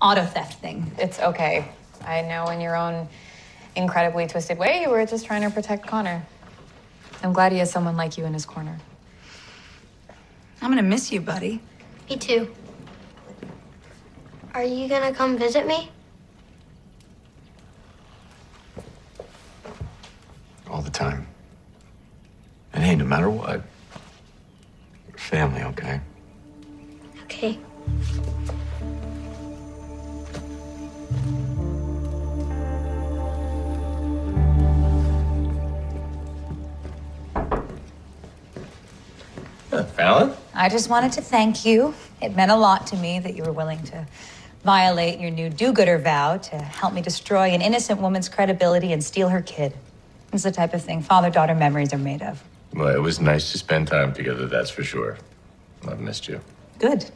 auto theft thing. It's okay. I know in your own incredibly twisted way, you were just trying to protect Connor. I'm glad he has someone like you in his corner. I'm gonna miss you, buddy. Me too. Are you gonna come visit me? All the time. And hey, no matter what, we're family, okay? Okay. Fallon? I just wanted to thank you. It meant a lot to me that you were willing to violate your new do gooder vow to help me destroy an innocent woman's credibility and steal her kid. It's the type of thing father daughter memories are made of. Well, it was nice to spend time together, that's for sure. I've missed you. Good.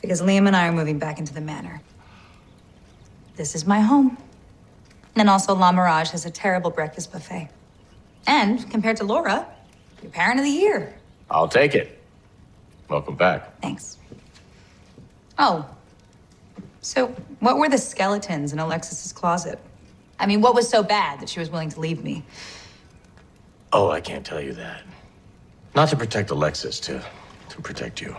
Because Liam and I are moving back into the manor. This is my home. And also, La Mirage has a terrible breakfast buffet. And compared to Laura, your parent of the year. I'll take it. Welcome back. Thanks. Oh. So, what were the skeletons in Alexis's closet? I mean, what was so bad that she was willing to leave me? Oh, I can't tell you that. Not to protect Alexis, to to protect you.